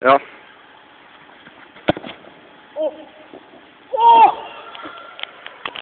Ja. Åh!